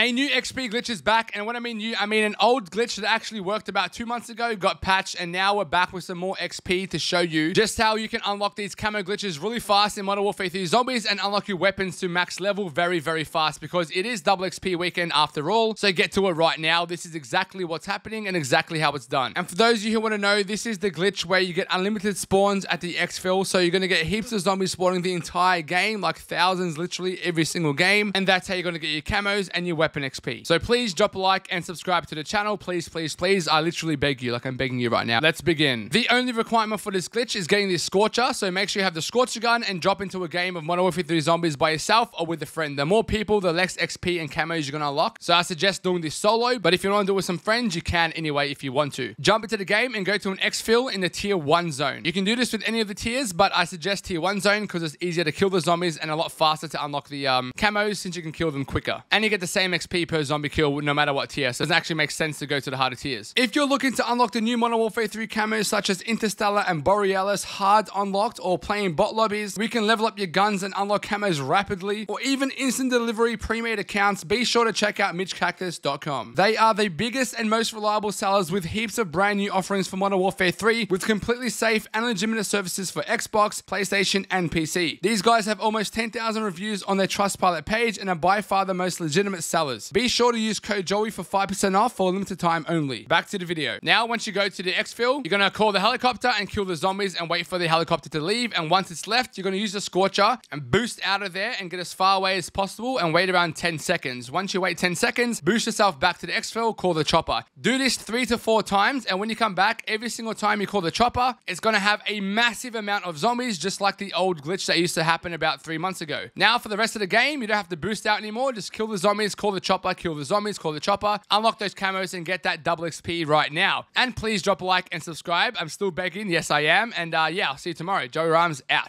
A new XP glitch is back, and when I mean new, I mean an old glitch that actually worked about two months ago, got patched, and now we're back with some more XP to show you just how you can unlock these camo glitches really fast in Modern Warfare 3 Zombies and unlock your weapons to max level very, very fast because it is double XP weekend after all. So get to it right now. This is exactly what's happening and exactly how it's done. And for those of you who want to know, this is the glitch where you get unlimited spawns at the exfil. So you're going to get heaps of zombies spawning the entire game, like thousands literally every single game. And that's how you're going to get your camos and your weapon XP. So please drop a like and subscribe to the channel. Please, please, please. I literally beg you, like I'm begging you right now. Let's begin. The only requirement for this glitch is getting this Scorcher. So make sure you have the Scorcher gun and drop into a game of Modern Warfare 3 Zombies by yourself or with a friend. The more people, the less XP and camos you're going to unlock. So I suggest doing this solo, but if you want to do it with some friends, you can anyway if you want to. Jump into the game and go to an exfil in the tier 1 zone. You can do this with any of the tiers, but I suggest tier 1 zone because it's easier to kill the zombies and a lot faster to unlock the um, camos since you can kill them quicker. And you get the same XP per zombie kill no matter what tier, so it doesn't actually make sense to go to the harder tiers. If you're looking to unlock the new Modern Warfare 3 camos such as Interstellar and Borealis hard unlocked or playing bot lobbies, we can level up your guns and unlock camos rapidly, or even instant delivery pre-made accounts, be sure to check out MitchCactus.com. They are the biggest and most reliable sellers with heaps of brand new offerings for Modern Warfare 3 with completely safe and legitimate services for Xbox, PlayStation, and PC. These guys have almost 10,000 reviews on their Trustpilot page and are by far the most legitimate sellers. Be sure to use code Joey for 5% off for a limited time only. Back to the video. Now, once you go to the exfil, you're gonna call the helicopter and kill the zombies and wait for the helicopter to leave. And once it's left, you're gonna use the Scorcher and boost out of there and get as far away as possible and wait around 10 seconds. Once you wait 10 seconds, boost yourself back to the exfil, call the chopper. Do this three to four times, and when you come back, every single time you call the chopper, it's gonna have a massive amount of zombies, just like the old glitch that used to happen about three months ago. Now, for the rest of the game, you don't have to boost out anymore. Just kill the zombies, call the chopper, kill the zombies, call the chopper, unlock those camos, and get that double XP right now. And please drop a like and subscribe. I'm still begging. Yes, I am. And uh, yeah, I'll see you tomorrow. Joey Rahmz out.